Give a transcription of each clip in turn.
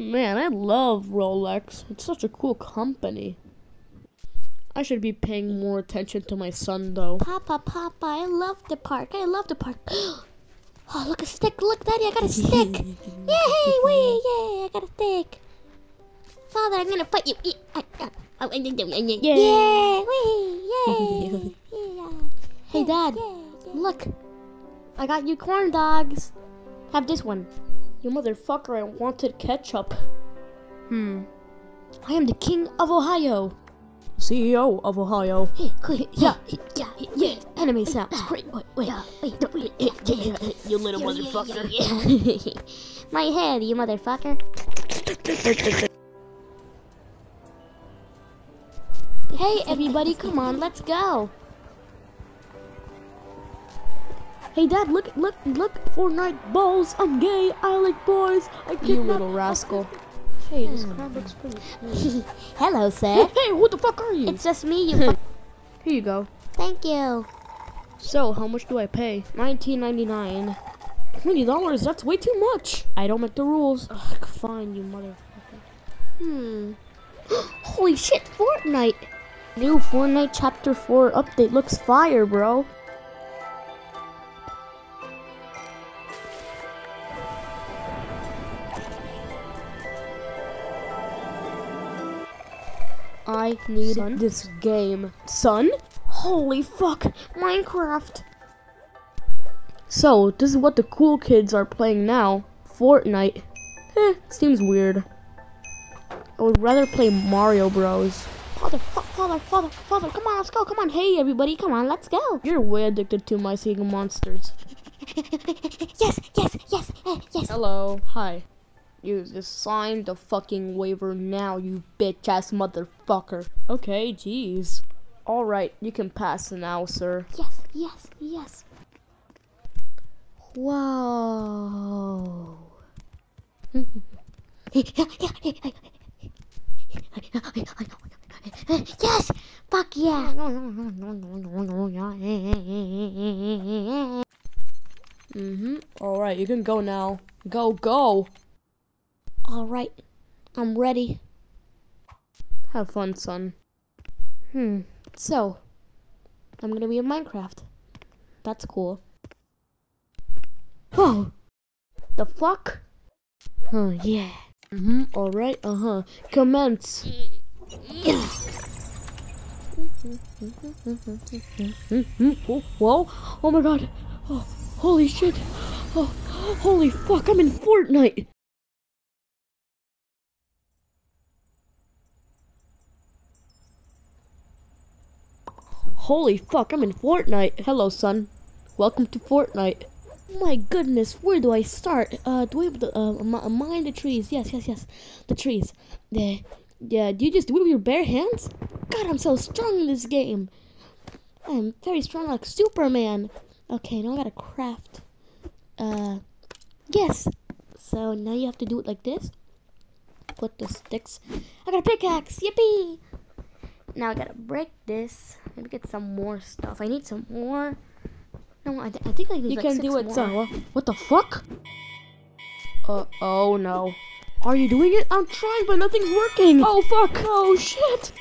Man, I love Rolex. It's such a cool company. I should be paying more attention to my son, though. Papa, Papa, I love the park. I love the park. Oh, look, a stick. Look, Daddy, I got a stick. Yay, wee, yay, I got a stick. Father, I'm gonna fight you. Yay, Yay. wee, yay. Yeah. Hey, Dad, Yay. look. I got you corn dogs. Have this one. You motherfucker, I wanted ketchup. Hmm. I am the king of Ohio. CEO of Ohio. Hey. Yeah. Yeah, yeah. Anime sounds great. Wait, wait. Wait, wait, yeah. You little motherfucker. My head, you motherfucker. Hey, everybody, come on, let's go. Hey, Dad, look, look, look! Fortnite balls. I'm gay. I like boys. I You little rascal. Hey, this crowd looks pretty. Hello, sir. hey, who the fuck are you? It's just me, you Here you go. Thank you. So, how much do I pay? Nineteen ninety nine. Twenty dollars? That's way too much. I don't make the rules. Ugh, fine, you motherfucker. Hmm. Holy shit, Fortnite! New Fortnite Chapter 4 update looks fire, bro. I need this game. Son? Holy fuck, Minecraft! So, this is what the cool kids are playing now. Fortnite. Eh, seems weird. I would rather play Mario Bros. Father, fa- father, father, father, come on, let's go, come on. Hey, everybody, come on, let's go. You're way addicted to my seeing monsters. yes, yes, yes, eh, yes. Hello. Hi. You just signed the fucking waiver now, you bitch ass motherfucker. Okay, jeez. Alright, you can pass now, sir. Yes, yes, yes. Whoa. yes! Fuck yeah! Mm-hmm. Alright, you can go now. Go, go! Alright, I'm ready. Have fun, son. Hmm. So, I'm gonna be in Minecraft. That's cool. Whoa! The fuck? Huh, yeah. Mm-hmm. Alright, uh-huh. Commence. Oh, Whoa! Oh my god! Oh, holy shit! Oh, holy fuck! I'm in Fortnite! Holy fuck, I'm in Fortnite. Hello, son. Welcome to Fortnite. My goodness, where do I start? Uh, do I have to uh, mine the trees? Yes, yes, yes. The trees. Yeah, yeah. Do you just do it with your bare hands? God, I'm so strong in this game. I'm very strong like Superman. Okay, now I gotta craft. Uh, yes. So now you have to do it like this. Put the sticks. I got a pickaxe. Yippee! Now I gotta break this. Maybe get some more stuff. I need some more. No, I, th- I think I need You like can do it, son. What the fuck? Uh oh no. Are you doing it? I'm trying, but nothing's working. Oh fuck! Oh shit!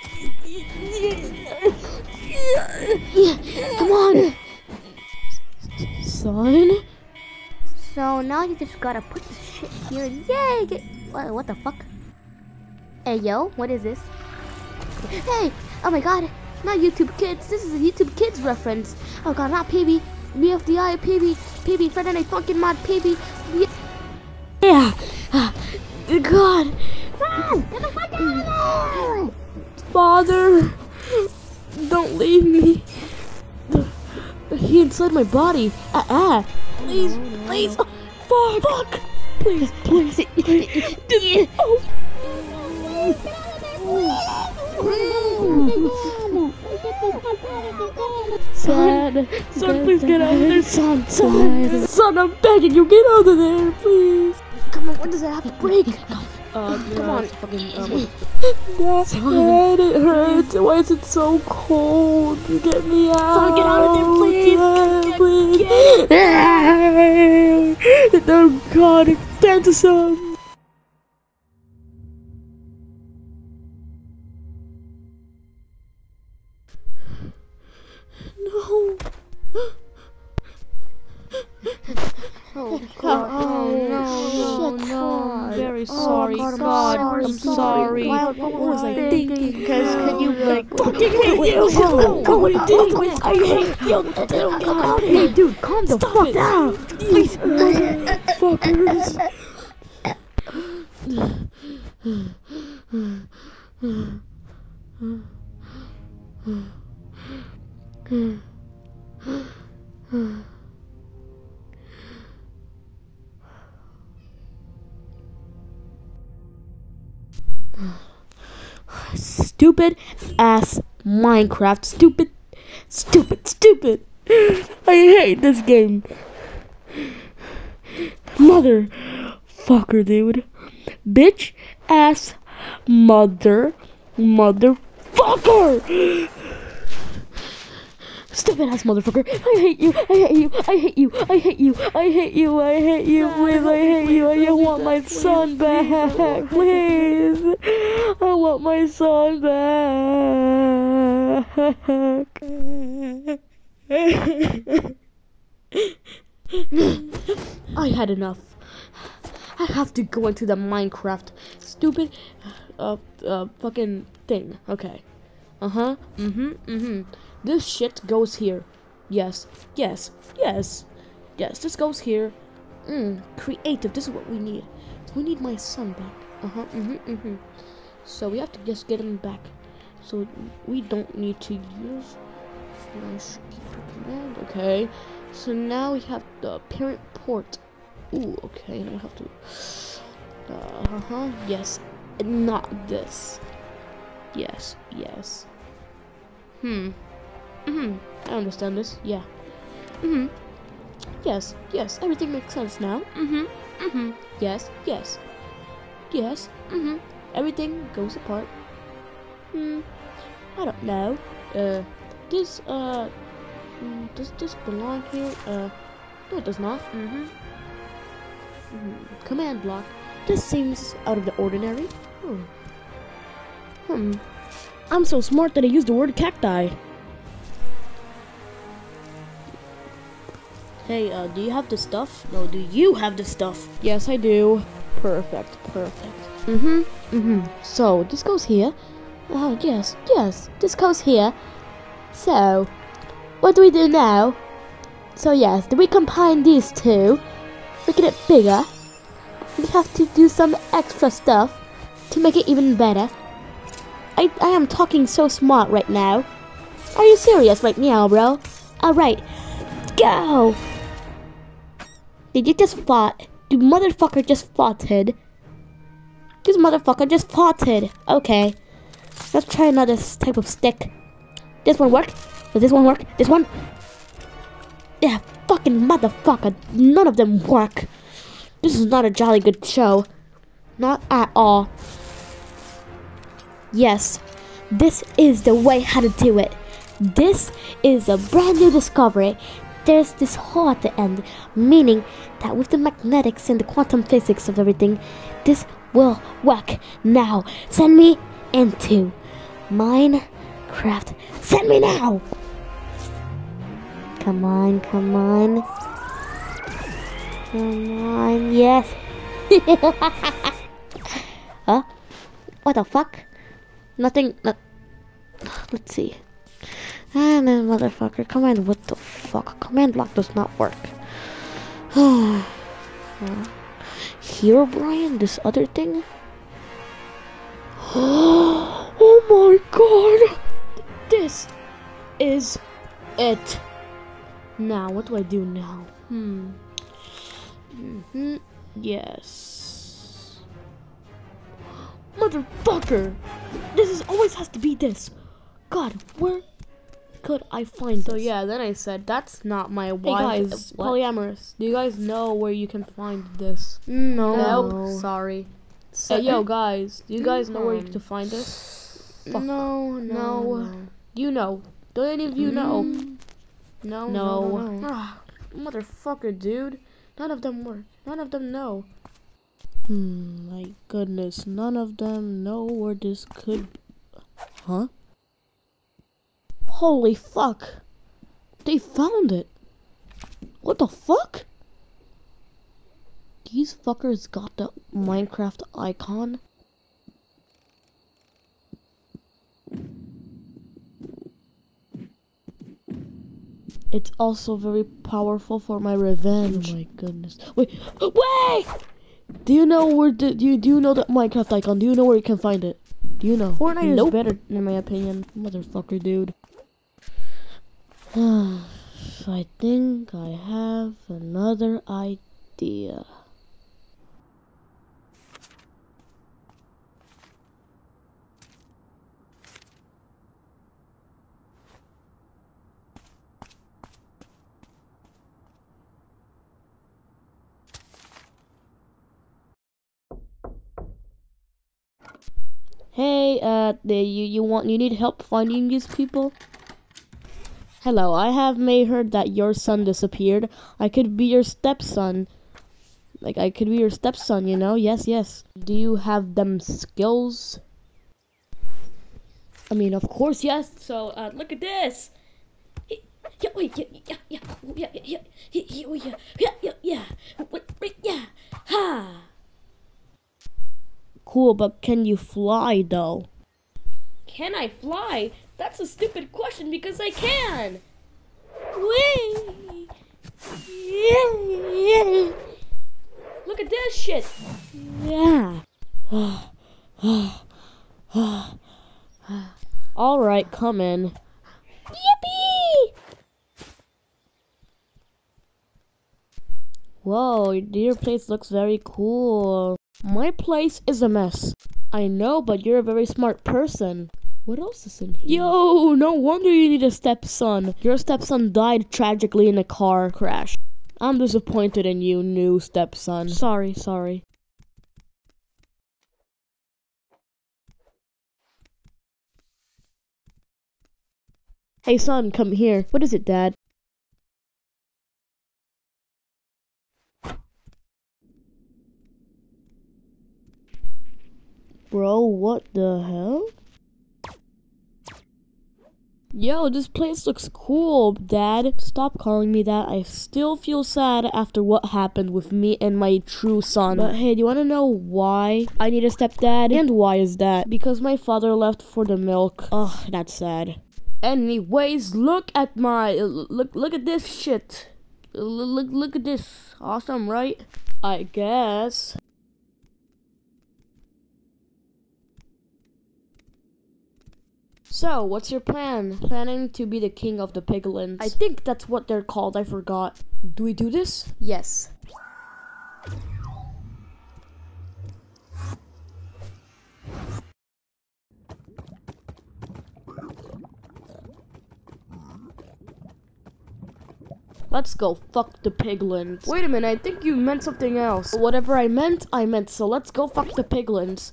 Come on, son. So now you just gotta put this shit here. Yay! Get, what, what the fuck? Hey yo, what is this? Hey! Oh my god! Not YouTube Kids. This is a YouTube Kids reference. Oh god, not PB. BFDI, PB, PB, Friday Night Funkin' Mod, PB. Yeah. God. Father, don't leave me. He inside my body. Ah, ah. Please, please. Oh, fuck. Fuck. Please, please, please. oh. Son, son, please get out of there, son, son, son, I'm begging you, get out of there, please. Come on, what does it have to break? Uh, come on, fucking, um, Dad, it hurts. Why is it so cold? Get me out. Son, get out of there, please. Dad, please. oh God, Phantasm. Oh, oh god, oh, oh no, no, I'm Very oh, sorry, oh, god, god, I'm, I'm sorry. sorry. What was I thinking? Because can you like fucking hate you? Go, go, what are you doing? I hate you. Get out of here. Hey, dude, calm the Stop fuck it. down. Please, fuckers. Minecraft. Stupid, stupid, stupid. I hate this game. Mother fucker, dude. Bitch ass mother motherfucker. Stupid ass motherfucker. I hate you. I hate you. I hate you. I hate you. I hate you. I hate you. Please, I hate you. I want my son back. Please. I want my son back. I had enough. I have to go into the Minecraft stupid uh uh fucking thing. Okay. Uh-huh. Mm-hmm. Mm-hmm. This shit goes here. Yes. Yes. Yes. Yes, this goes here. Mm, creative. This is what we need. We need my son back. Uh-huh. Mm-hmm. Mm-hmm. So we have to just get him back. So we don't need to use flash command. Okay. So now we have the parent port. Ooh, okay, now we have to. Uh huh. Yes, not this. Yes, yes. Hmm. Mm hmm. I understand this. Yeah. Mm hmm. Yes, yes. Everything makes sense now. Mm hmm. Mm hmm. Yes, yes. Yes. Mm hmm. Everything goes apart. Hmm. I don't know. Uh, this uh. Mm, Does this belong here? Uh, no, it does not. Mm-hmm. Command block. This seems out of the ordinary. Hmm. Hmm. I'm so smart that I used the word cacti. Hey, uh, do you have the stuff? No, do you have the stuff? Yes, I do. Perfect, perfect. Mm-hmm, mm-hmm. So, this goes here. Oh, yes, yes, this goes here. So, what do we do now? So yes, do we combine these two? Make it bigger. We have to do some extra stuff to make it even better. I, I am talking so smart right now. Are you serious right now, bro? Alright, go! Did you just fart? You motherfucker just farted. This motherfucker just farted. Okay. Let's try another type of stick. This one work? Does this one work? This one? Yeah, fucking motherfucker. None of them work. This is not a jolly good show. Not at all. Yes, this is the way how to do it. This is a brand new discovery. There's this hole at the end, meaning that with the magnetics and the quantum physics of everything, this will work. Now, send me into Minecraft. Send me now! Come on, come on. Come on, yes. huh? What the fuck? Nothing. No- Let's see. Ah, and then, motherfucker, command. What the fuck? Command block does not work. Here, Brian, this other thing. Oh, oh my god! This is it. Now, what do I do now? Hmm. hmm Yes. Motherfucker! This is always has to be this. God, where could I find so yeah, then I said that's not my wife. Hey guys, what? polyamorous. Do you guys know where you can find this? No. Nope. Sorry. Hey, yo, guys, do you guys know where you can find this? Fuck. No, no, No. You know. Do any of you know? No, No. no, no, no. Ah, motherfucker, dude. None of them were. None of them know. Hmm, my goodness. None of them know where this could. Huh? Holy fuck. They found it. What the fuck? These fuckers got the Minecraft icon. It's also very powerful for my revenge. Oh my goodness. Wait, wait! Do you know where the, do you do you know that Minecraft icon? Do you know where you can find it? Do you know? Fortnite Nope. is better in my opinion. Motherfucker, dude. I think I have another idea. Hey, uh, the, you you want you need help finding these people? Hello, I have may heard that your son disappeared. I could be your stepson. Like I could be your stepson, you know? Yes, yes. Do you have them skills? I mean, of course, yes. So, uh, look at this. Yeah, wait, yeah, yeah, yeah, yeah, yeah, yeah, yeah, yeah, yeah, yeah, yeah, wait, wait, yeah, ha. Cool, but can you fly though? Can I fly? That's a stupid question because I can. Whee! Look at this shit. Yeah. All right, come in. Yippee! Whoa, your place looks very cool. My place is a mess. I know, but you're a very smart person. What else is in here? Yo, no wonder you need a stepson. Your stepson died tragically in a car crash. I'm disappointed in you, new stepson. Sorry, sorry. Hey son, come here. What is it, dad? Bro, what the hell? Yo, this place looks cool, Dad. Stop calling me that. I still feel sad after what happened with me and my true son. But hey, do you want to know why I need a stepdad? And why is that? Because my father left for the milk. Ugh, that's sad. Anyways, look at my look look at this shit. Look look, look at this. Awesome, right? I guess. So, what's your plan? Planning to be the king of the piglins. I think that's what they're called, I forgot. Do we do this? Yes. Let's go fuck the piglins. Wait a minute, I think you meant something else. Whatever I meant, I meant, so let's go fuck the piglins.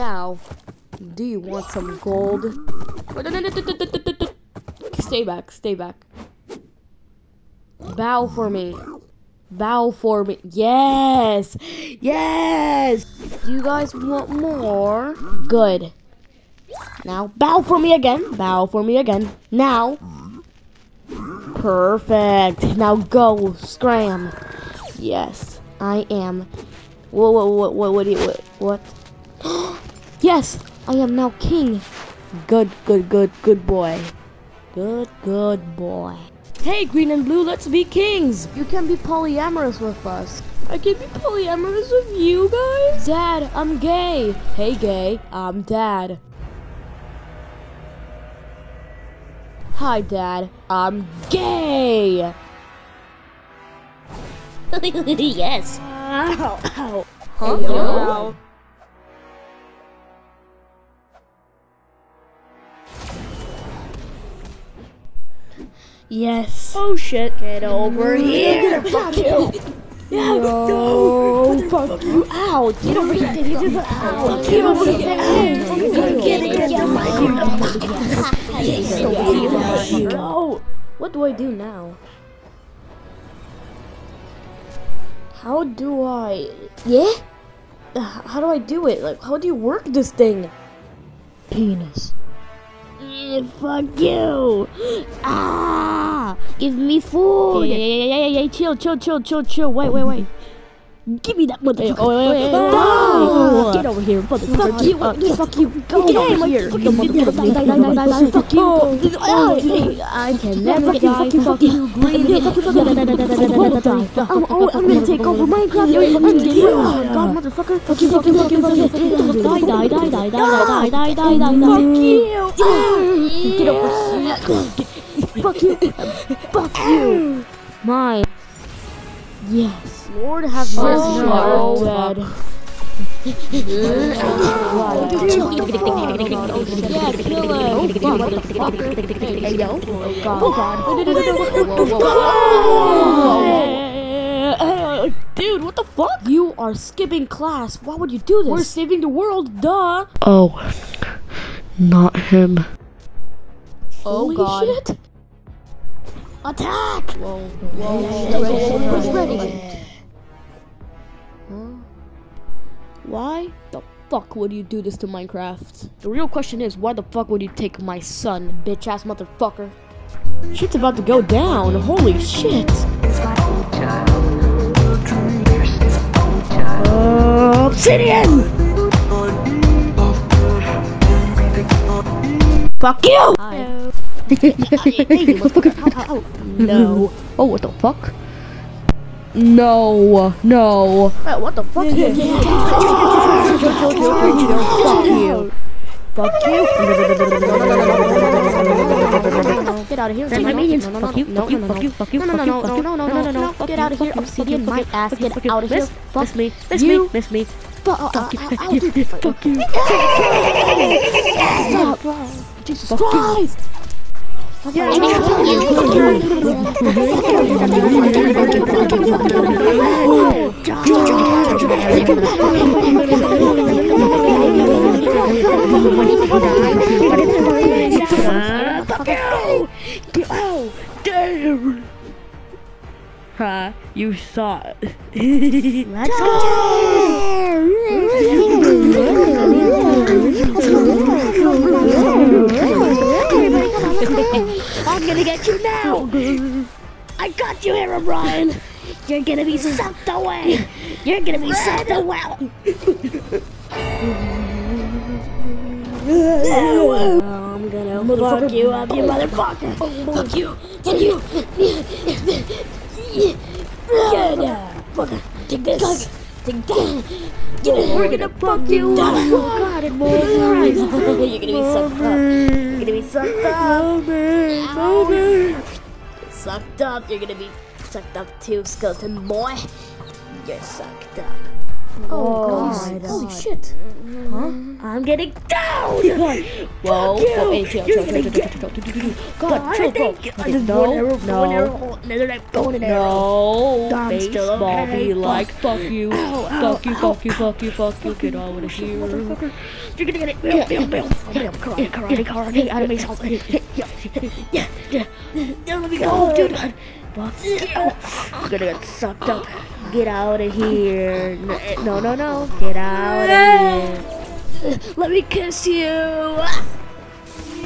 Now, do you want some gold? Stay back, stay back. Bow for me. Bow for me. Yes! Yes! Do you guys want more? Good. Now, bow for me again. Bow for me again. Now. Perfect. Now go. Scram. Yes, I am. Whoa, whoa, what, what, what do you, what? what? Yes, I am now king. Good, good, good, good boy. Good, good boy. Hey, green and blue, let's be kings. You can be polyamorous with us. I can be polyamorous with you guys? Dad, I'm gay. Hey, gay, I'm dad. Hi, dad, I'm gay. yes. Ow, ow. Huh? Ow. Yes. Oh shit. Get over here. Fuck you. No, fuck you. Ow. Get over here. Get over here. Get it. Get No. What do I do now? How do I? Yeah? Uh, How do I do it? Like, how do you work this thing? Penis. Fuck you. Ah, Give me food. yeah, yeah, yeah, yeah, yeah, chill, chill, chill, chill, chill. Wait, wait, wait. Give me that motherfucker. Oh, wait. No. Get over here, motherfucker. Fuck you. Uh, Yes. fuck you. Go Get over over here. here. You motherfucker. Die, die, die, die, die. Fuck you. Oh, I can never Fuck you, die. fuck you, fuck you. Greedy. Fuck you, fuck you, fuck you, fuck you, fuck you. I'm, oh, I'm gonna take over Minecraft. I'm gonna get you. Oh, God, motherfucker. Fuck you, fuck you, fuck you, fuck you. Die, die, die, die, die, die, die, die, die, die. Fuck you. Get over here. Fuck you. Fuck you. Mine. Yes. Lord have Oh, mercy. no. Bad. Yeah, kill uh, oh, him. Hey, yo. Oh god. Dude, what the fuck? You are skipping class. Why would you do this? We're saving the world, duh. Oh, not him. Holy oh, God. shit. Attack. Whoa. Who's ready? Why the fuck would you do this to Minecraft? The real question is, why the fuck would you take my son, bitch ass motherfucker? Shit's about to go down. Holy shit. Uh, obsidian! Fuck you! Oh. no. Oh, what the fuck? No, no. What the fuck? Fuck you. Fuck you. Get out of here. That's my minions. No, no, Fuck you, no, fuck you, no, fuck no, you, fuck you, no, no, fuck no, you, fuck no, you, no, no, no, no, no, no, no, fuck Get you, out of fuck here, you, obsidian, fuck my you, ass. fuck you, Get fuck you. out of here. Miss, Fuck miss me, miss you. me, miss me. Fuck you. Fuck you. Stop. Jesus Christ. You're Damn! Huh? You thought. Let's go! I'm gonna get you now! I got you, Herobrine! You're gonna be sucked away! You're gonna be sucked away! I'm gonna fuck you up, you motherfucker! Fuck you! Fuck you! Get out! Fucker! Take this! Take that! Get it! We're gonna fuck you up! Oh god, it moves! You're gonna be sucked up! You're gonna be sucked up! Ow. Sucked up! You're gonna be sucked up too, skeleton boy! You're sucked up! Oh, oh God. Holy shit. Huh? I'm getting down! You're like, whoa, Fuck you! Oh, whoa, hey, chill, You're chill, gonna chill, get... chill, chill, chill, chill, chill. God, chill, bro. no, I just no, one arrow, no. one arrow, another like bone and arrow. No, I'm still okay. Bobby, like, fuck you, ow, ow, fuck you, ow, fuck you, fuck you, fuck you, get out of here. You're gonna get it, bam, bam, bam, bam, karate, karate, karate, anime salt, yeah, yeah, yeah, yeah, let me go, oh, dude, Fuck you. You're gonna get sucked up. Get out of here. No, no, no. Get out of here. Let me kiss you.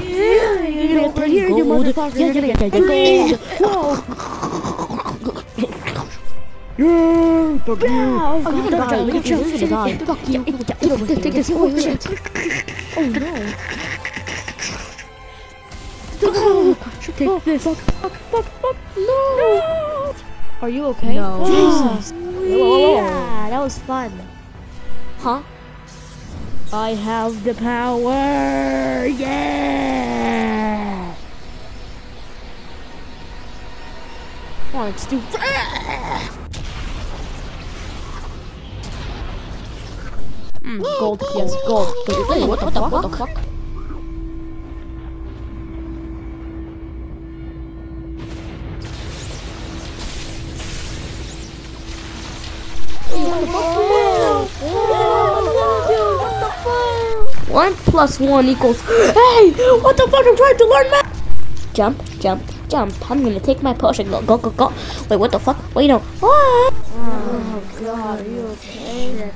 Yeah, you're gonna get here, you motherfucker. You're gonna get green. Whoa. Yeah, fuck you. Oh, you're gonna die. You're gonna die. Fuck you. Get over here. Take this. Oh, shit. Oh, no. Oh, take this. Fuck, fuck, fuck, fuck. No. Are you okay? No. Jesus. Yeah, that was fun. Huh? I have the power. Yeah. Come on, let's do. Mm, gold, yes, gold. Hey, what the fuck? What the fuck? One plus one equals. Hey, what the fuck? I'm trying to learn math. Jump, jump, jump. I'm gonna take my potion. Go, go, go, go. Wait, what the fuck? Wait, no. What? Oh God, are you okay?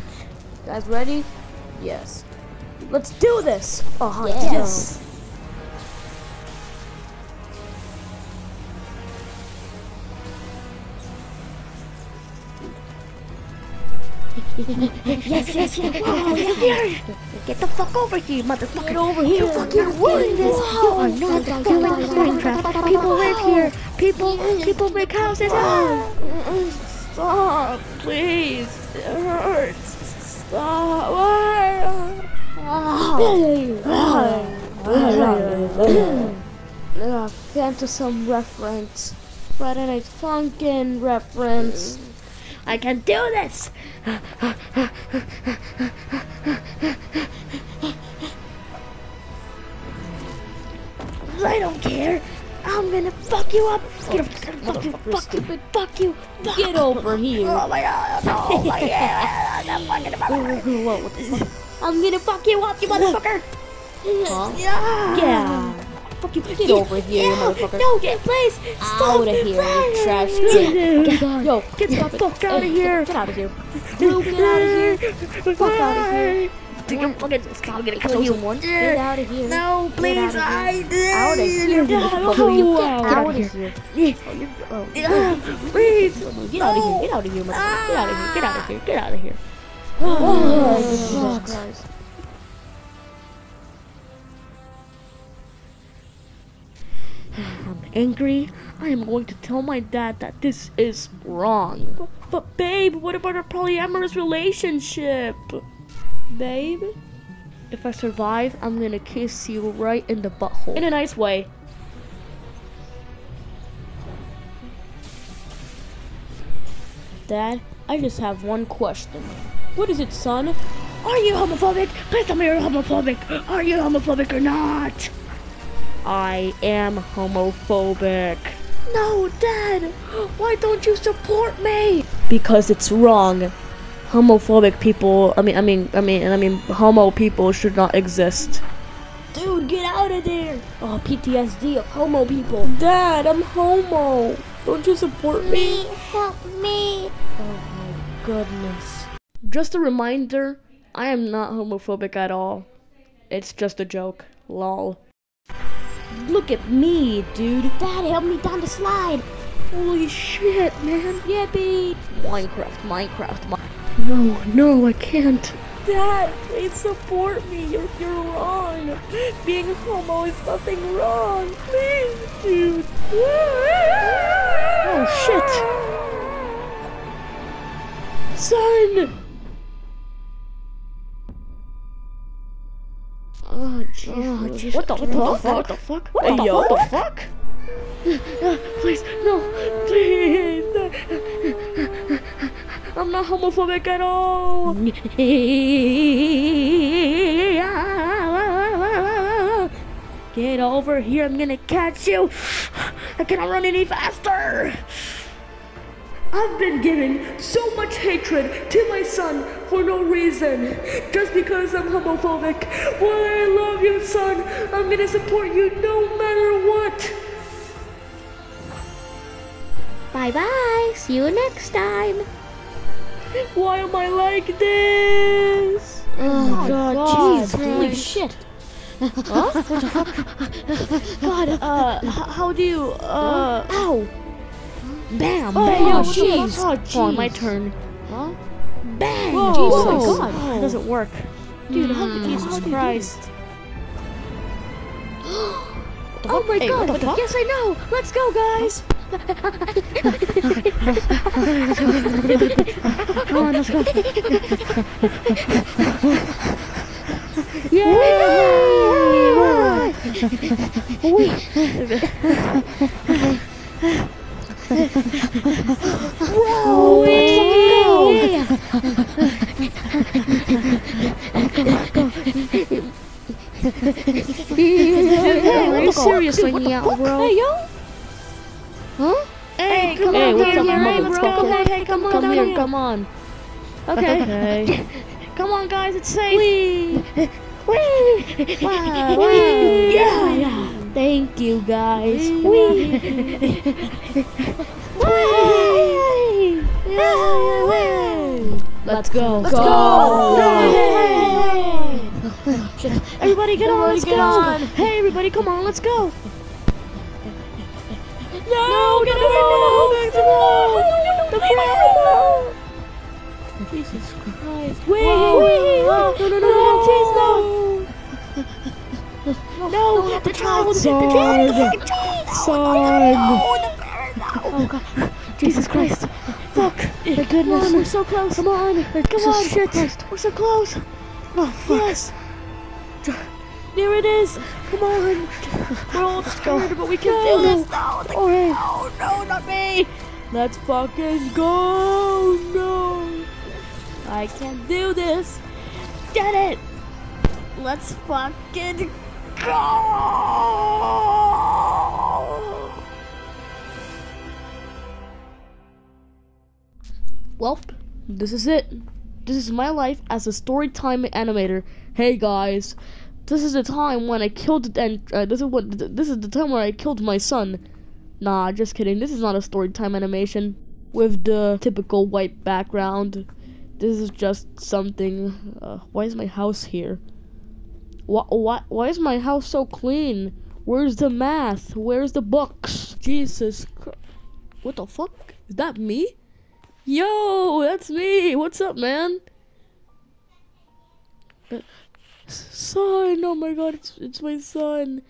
Guys, ready? Yes. Let's do this. Oh Yes. Yes, yes, yes. Oh, yeah. Get the fuck over here, motherfucker. Get over here. You fucking ruined this. You are not doing Minecraft. People live here. People, people make houses. Ah. Stop, please. It hurts. Stop. Uh, Phantasm reference. Friday Night Funkin' reference. I can do this! I don't care. I'm gonna fuck you up. Get up, fuck you, fuck you, fuck you. Get over here. Oh my god, oh my god. Oh I'm fucking Whoa, what the fuck? I'm gonna fuck you up, you motherfucker. Huh? Yeah. Yeah. Fuck you. Get over here, you motherfucker. No, get please. Out of here, you trash can. Yo, get the fuck out of here. Get out of here. No, get out of here. Fuck out of here. I'm fucking I'm gonna kill you. Get out of here. No, please, I Out of here, you motherfucker. You get out of here. Please. Get out of here. Get out of here, motherfucker. Get out of here. Get out of here. Get out of here. Oh, Jesus Christ. Angry. I am going to tell my dad that this is wrong. But, but babe, what about our polyamorous relationship? Babe? If I survive, I'm gonna kiss you right in the butthole. In a nice way. Dad, I just have one question. What is it, son? Are you homophobic? Please tell me you're homophobic. Are you homophobic or not? I am homophobic. No, Dad. Why don't you support me? Because it's wrong. Homophobic people, I mean, I mean, I mean, I mean, homo people should not exist. Dude, get out of there. Oh, PTSD of homo people. Dad, I'm homo. Don't you support me? help me. Oh my goodness. Just a reminder, I am not homophobic at all. It's just a joke. Lol. Look at me, dude. Dad, help me down the slide. Holy shit, man. Yippee. Minecraft, Minecraft, Minecraft. No, no, I can't. Dad, please support me. You're, you're wrong. Being homo is nothing wrong. Please, dude. Oh, shit. Son! Oh, Jesus. What the, what the fuck? What the fuck? What the, what the fuck? Please, no, please. I'm not homophobic at all. Get over here, I'm gonna catch you. I cannot run any faster. I've been giving so much hatred to my son for no reason. Just because I'm homophobic. While I love you, son, I'm gonna support you no matter what. Bye bye. See you next time. Why am I like this? Oh, God, jeez, holy shit. God, uh, how do you, uh, Ow. Bam. oh, bam. oh, jeez. jeez. Oh, my turn. Huh? Bang. Whoa, Jesus. oh my God, it doesn't work. Dude, how hmm. did Jesus how you do Christ. Oh my Hey, god! what the fuck? Yes, I know. Let's go, guys. Come on, let's go. Yay! Whoa! Wee! Hey, are you serious right now, bro? Hey, yo! Huh? Hey, come hey, on what's up, here, hey, bro. Come on, hey, come on Come here, come on. Okay. Okay. Come on, guys, it's safe. Wee. Wow! Wee. Yeah! yeah. Thank you, guys. Wee. Wee. Wee. Let's go. Let's go! Yay! Everybody get on, let's get on. Hey, everybody, come on, let's go! No, get no, on, no, the no, front! The front! Jesus Christ. Wait, wait, no, no, no, no, no, please, no. No, Oh, the child, the Son. child, Son. Oh God, Jesus Christ. Fuck. My goodness. On, we're so close. Come on. Come on. Shit. We're so close. Oh, fuck. Yes. There it is. Come on. We're all scared, but we can do this. No, no, no, no, not me. Let's fucking go. No. I can't do this. Get it. Let's fucking go. Well, this is it. This is my life as a storytime animator. Hey guys, this is the time when I killed and uh, this is what this is the time where I killed my son. Nah, just kidding. This is not a storytime animation with the typical white background. This is just something. Uh, why is my house here? Why, why, why is my house so clean? Where's the math? Where's the books? Jesus Christ. What the fuck? Is that me? Yo, that's me. What's up, man? Son, oh my god, it's, it's my son.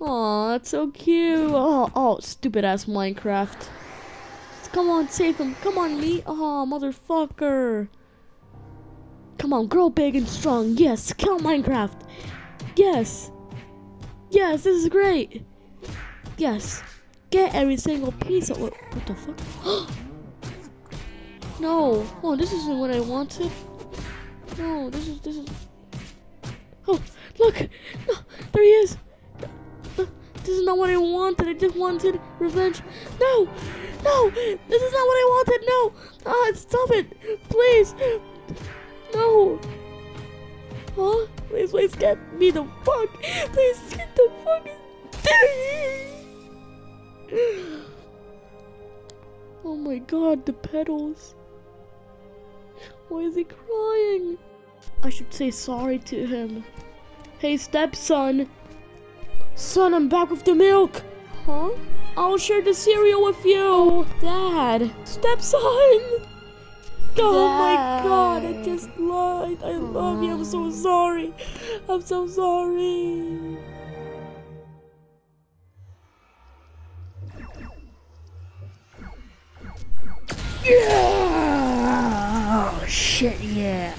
Aw, that's so cute. Oh, oh, stupid ass Minecraft. Come on, save him. Come on, me. Oh, motherfucker. Come on, grow big and strong. Yes, kill Minecraft. Yes. Yes, this is great. Yes. Get every single piece of what, what the fuck? no. Oh, this isn't what I wanted. No, this is this is. Oh, look! No, there he is. This is not what I wanted. I just wanted revenge. No, no, this is not what I wanted. No, ah, stop it, please. No. Huh? Please, please get me the fuck. Please get the fuck. oh my god, the pedals. Why is he crying? I should say sorry to him. Hey, stepson. Son, I'm back with the milk. Huh? I'll share the cereal with you. Dad. Stepson. Oh my god, I just lied. I love you. I'm so mm. sorry. I'm so sorry. Yeah! Oh, shit, yeah.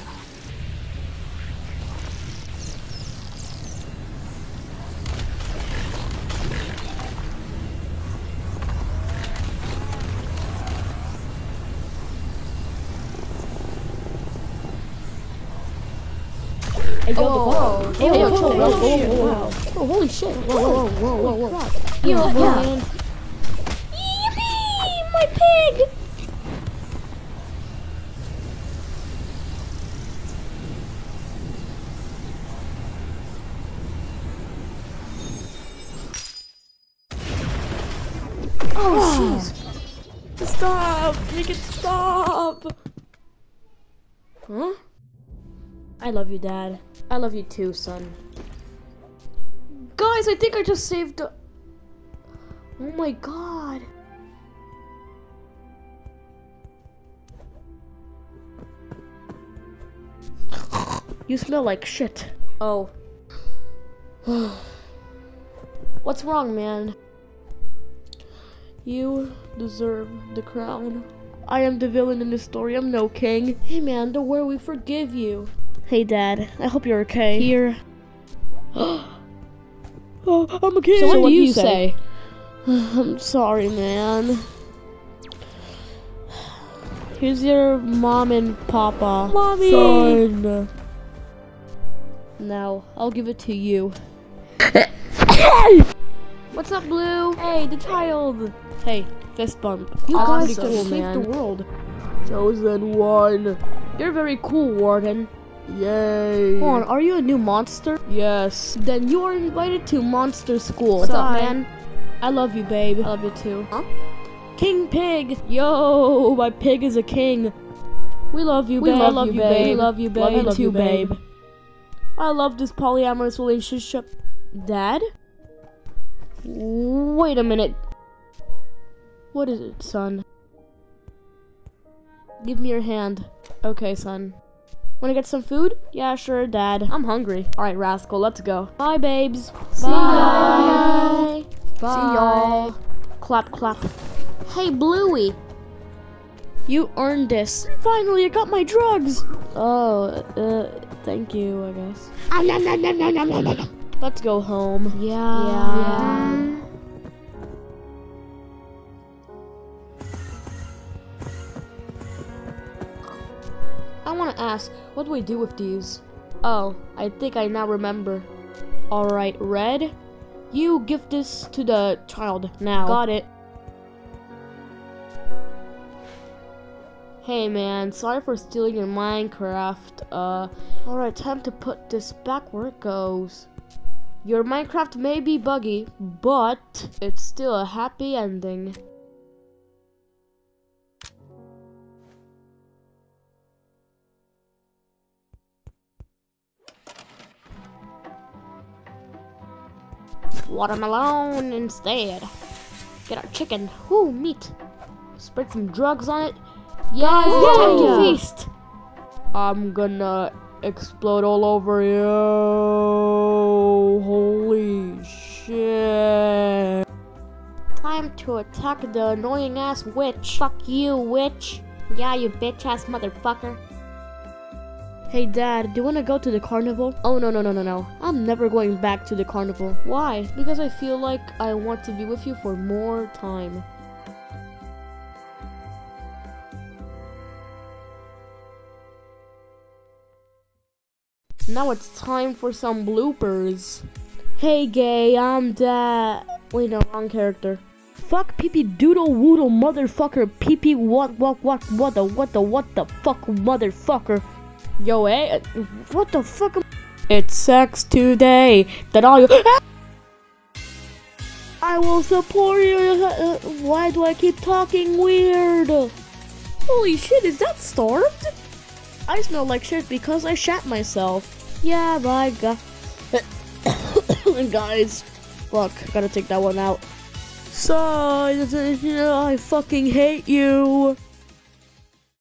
Hey, yo, Oh, the fuck? Hey, yo, oh, oh, oh, Whoa, shit, whoa, wow. whoa. Oh, holy shit. Whoa, whoa, whoa, whoa, whoa, whoa. Yo, Whoa, yeah. man. Yippee! My pig! Oh, jeez. Stop! Make it stop! Huh? I love you, Dad. I love you too, son. Guys, I think I just saved a... Oh my god. You smell like shit. Oh. What's wrong, man? You deserve the crown. I am the villain in this story. I'm no king. Hey, man, don't worry. We forgive you. Hey, Dad. I hope you're okay. Here. oh, I'm king. So what do you say? I'm sorry, man. Here's your mom and papa. Mommy! Son. Now, I'll give it to you. What's up, Blue? Hey, the child. Hey, fist bump. You guys Awesome, just saved the world. Chosen one. You're very cool, Warden. Yay. Hold on, are you a new monster? Yes. Then you are invited to monster school. What's up, man? I love you, babe. I love you too. Huh? King Pig. Yo, my pig is a king. We love you, We babe. love love you, you, babe. babe. We love you, babe. Love you, love too, you, babe. babe. I love this polyamorous relationship. Dad? Wait a minute. What is it, son? Give me your hand. Okay, son. Wanna get some food? Yeah, sure, Dad. I'm hungry. Alright, Rascal, let's go. Bye, babes. See Bye. Bye. See y'all. Clap, clap. Hey, Bluey. You earned this. Finally, I got my drugs. Oh, uh, thank you, I guess. Ah. Let's go home. Yeah. Yeah. I want to ask, what do we do with these? Oh, I think I now remember. Alright, Red, you give this to the child now. Got it. Hey man, sorry for stealing your Minecraft. Uh, alright, time to put this back where it goes. Your Minecraft may be buggy, but it's still a happy ending. Watermelon instead. Get our chicken. Ooh, meat. Spread some drugs on it. Yeah, it's time to yeah. feast. I'm gonna explode all over you. Holy shit. Time to attack the annoying ass witch. Fuck you, witch. Yeah, you bitch ass motherfucker. Hey dad, do you wanna go to the carnival? Oh no no no no no. I'm never going back to the carnival. Why? Because I feel like I want to be with you for more time. Now it's time for some bloopers. Hey gay, I'm dad. Wait, no, wrong character. Fuck pee pee doodle woodle motherfucker pee pee what what what what the what the what the fuck motherfucker. Yo, eh? What the fuck? am- It's sex today. That all you. I will support you. Uh, Why do I keep talking weird? Holy shit, is that starved? I smell like shit because I shat myself. Yeah, bye, gu- guys. Fuck, gotta take that one out. So, I fucking hate you.